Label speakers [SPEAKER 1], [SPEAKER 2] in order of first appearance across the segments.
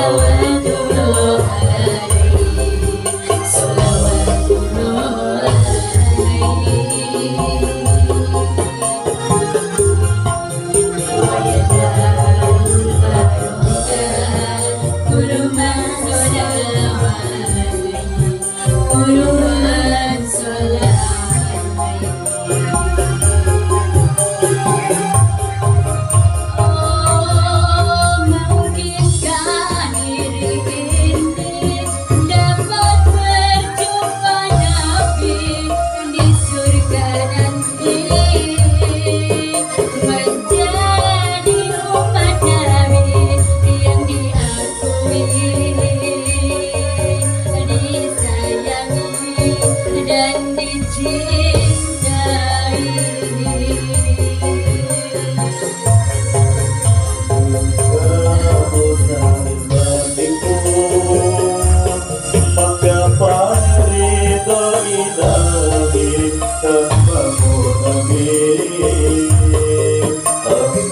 [SPEAKER 1] Wajah lo hari Oh,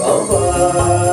[SPEAKER 2] oh, oh.